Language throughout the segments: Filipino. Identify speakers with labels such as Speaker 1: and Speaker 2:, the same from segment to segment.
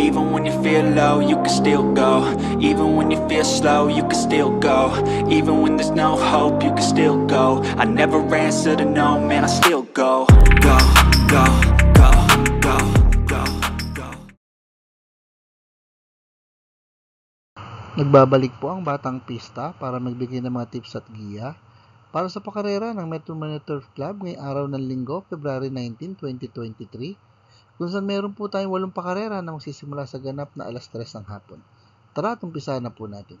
Speaker 1: Even when you feel low, you can still go. Even when you feel slow, you can still go. Even when there's no hope, you can still go. I never answer to no, man, I still go. Go, go, go, go, go, go.
Speaker 2: Nagbabalik po ang Batang Pista para magbigay ng mga tips at giya para sa pakarera ng Metro Manila Turf Club ngayong araw ng linggo, February 19, 2023, kung saan meron po tayong walong pakarera na magsisimula sa ganap na alas 3 ng hapon. Tara, tumpisahan na po natin.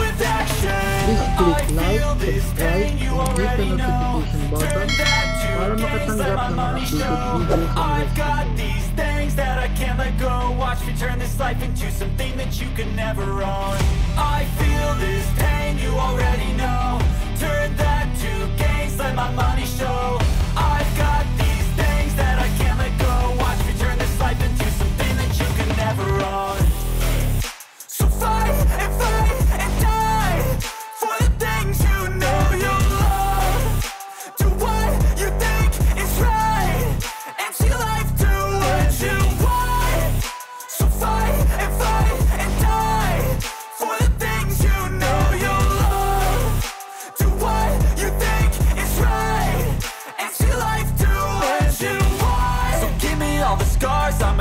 Speaker 2: Please click
Speaker 1: I
Speaker 2: like,
Speaker 1: feel this
Speaker 2: subscribe,
Speaker 1: pain, you
Speaker 2: and hit the
Speaker 1: already know
Speaker 2: notification button
Speaker 1: Turn that to
Speaker 2: para makatanggap ng mga updated
Speaker 1: show.
Speaker 2: videos and
Speaker 1: I've got these things that I can't let go. Watch me turn this life into something that you can never own. I feel this pain, you already know. Turn that to gains, let my money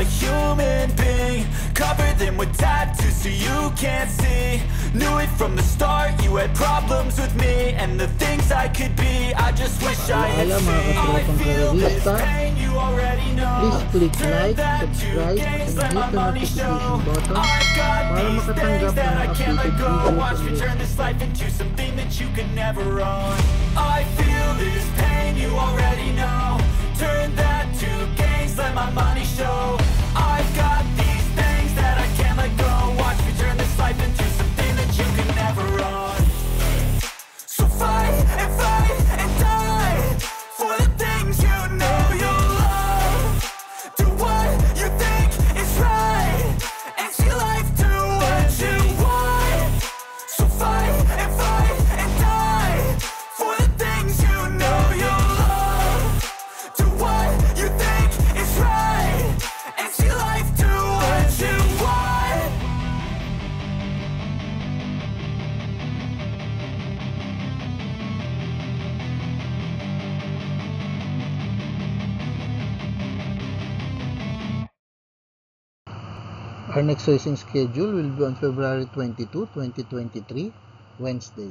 Speaker 1: a human being. Cover them with tattoos so you can't see. Knew it from the start, you had problems with me. And the things I could be, I just wish I had seen. I feel this pain, you already know.
Speaker 2: Please click
Speaker 1: Turn
Speaker 2: like,
Speaker 1: that to
Speaker 2: subscribe, and
Speaker 1: let
Speaker 2: hit
Speaker 1: my
Speaker 2: the
Speaker 1: money
Speaker 2: notification
Speaker 1: show.
Speaker 2: button
Speaker 1: I've got
Speaker 2: para
Speaker 1: these
Speaker 2: makatanggap
Speaker 1: things that
Speaker 2: ng
Speaker 1: I can't let
Speaker 2: updated
Speaker 1: go Watch me turn this life into something that you can never own. I feel this pain, you already know
Speaker 2: Our next racing schedule will be on February 22, 2023, Wednesday.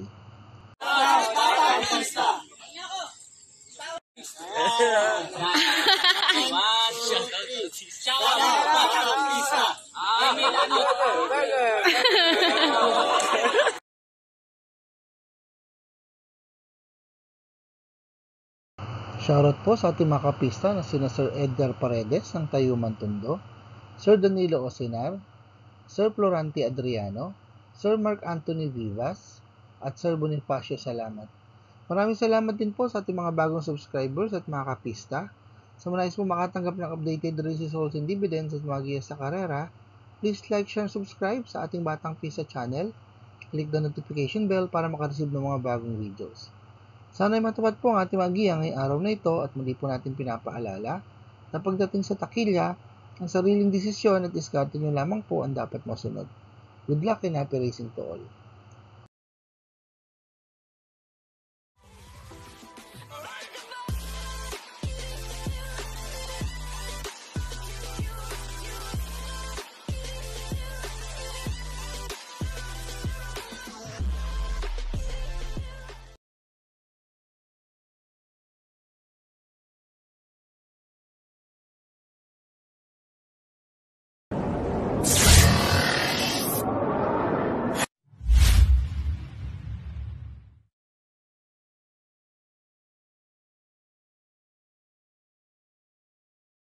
Speaker 2: Shoutout po sa ating mga kapista na sina Sir Edgar Paredes ng Tayuman Tondo, Sir Danilo Osinar, Sir Florante Adriano, Sir Mark Anthony Vivas, at Sir Bonifacio Salamat. Maraming salamat din po sa ating mga bagong subscribers at mga kapista. Sa mga nais po makatanggap ng updated results and dividends at mga sa karera, please like, share, and subscribe sa ating Batang Pista channel. Click the notification bell para makareceive ng mga bagong videos. Sana ay matupad po ang ating mga giya ngayong araw na ito at muli po natin pinapaalala na pagdating sa takilya, ang sariling desisyon at diskarte nyo lamang po ang dapat masunod. Good luck and happy racing to all.